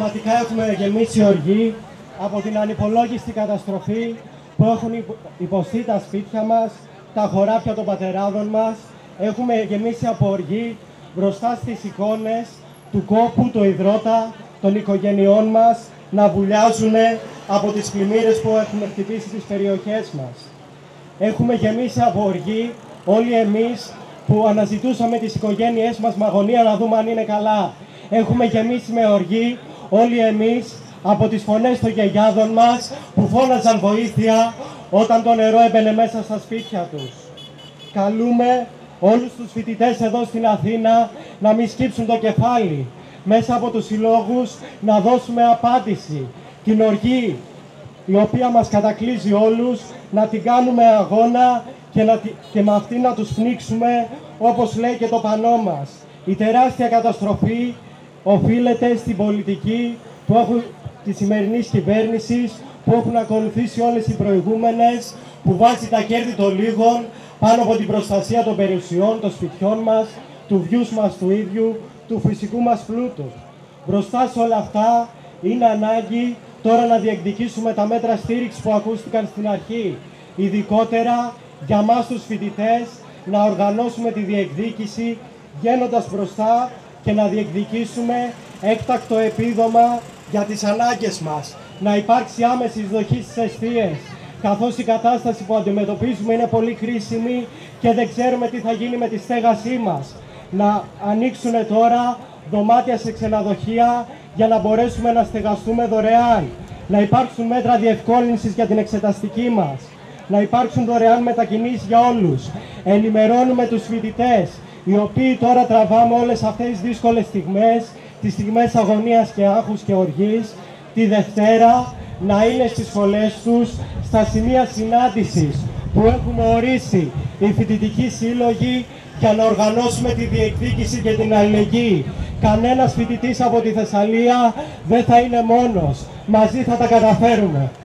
Πραγματικά έχουμε γεμίσει οργή από την ανυπολόγιστη καταστροφή που έχουν υποστεί τα σπίτια μας, τα χωράφια των πατεράδων μας. Έχουμε γεμίσει από οργή μπροστά στις εικόνες του κόπου, του υδρότα, των οικογενειών μας να βουλιάζουν από τις πλημμύρες που έχουμε χτυπήσει τις περιοχές μας. Έχουμε γεμίσει από οργή όλοι εμείς που αναζητούσαμε τις οικογένειές μας με αγωνία να δούμε αν είναι καλά. Έχουμε γεμίσει με οργή όλοι εμείς από τις φωνές των γιαγιάδων μας που φώναζαν βοήθεια όταν το νερό έμπαινε μέσα στα σπίτια τους. Καλούμε όλους τους φοιτητές εδώ στην Αθήνα να μην σκύψουν το κεφάλι. Μέσα από τους συλλόγους να δώσουμε απάντηση. Την οργή η οποία μας κατακλείζει όλους, να την κάνουμε αγώνα και, να, και με αυτή να τους πνίξουμε όπως λέει και το πανό μας. Η τεράστια καταστροφή οφείλεται στην πολιτική που έχουν, της σημερινής κυβέρνησης που έχουν ακολουθήσει όλες οι προηγούμενες, που βάζει τα κέρδη των λίγων πάνω από την προστασία των περιουσιών, των σπιτιών μας, του βιούς μας του ίδιου, του φυσικού μας πλούτους. Μπροστά σε όλα αυτά είναι ανάγκη τώρα να διεκδικήσουμε τα μέτρα στήριξης που ακούστηκαν στην αρχή. Ειδικότερα για μας τους φοιτητές να οργανώσουμε τη διεκδίκηση βγαίνοντας μπροστά και να διεκδικήσουμε έκτακτο επίδομα για τις ανάγκες μας. Να υπάρξει άμεση εισδοχή στις αιστείες, καθώς η κατάσταση που αντιμετωπίζουμε είναι πολύ κρίσιμη και δεν ξέρουμε τι θα γίνει με τη στέγασή μας. Να ανοίξουν τώρα δωμάτια σε ξενοδοχεία για να μπορέσουμε να στεγαστούμε δωρεάν. Να υπάρξουν μέτρα διευκόλυνσης για την εξεταστική μας. Να υπάρξουν δωρεάν μετακινήσεις για όλους. Ενημερώνουμε τους φοιτητές, οι οποίοι τώρα τραβάμε όλες αυτές τις δύσκολες στιγμές, τις στιγμές αγωνίας και άγχους και οργής, τη Δευτέρα να είναι στις σχολές τους, στα σημεία συνάντησης που έχουμε ορίσει οι φοιτητικοί σύλλογοι για να οργανώσουμε τη διεκδίκηση και την αλληλεγγύη. Κανένας φοιτητής από τη Θεσσαλία δεν θα είναι μόνος. Μαζί θα τα καταφέρουμε.